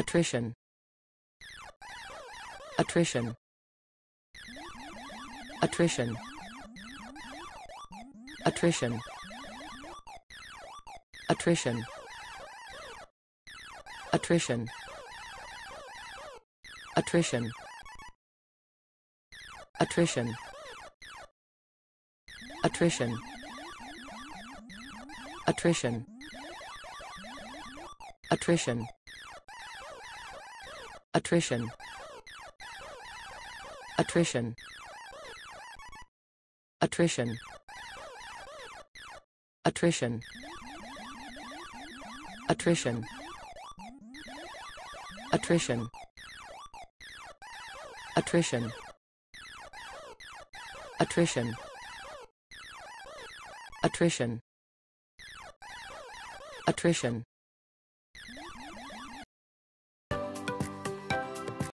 attrition attrition attrition attrition attrition attrition attrition attrition attrition attrition attrition attrition attrition attrition attrition attrition attrition attrition attrition attrition attrition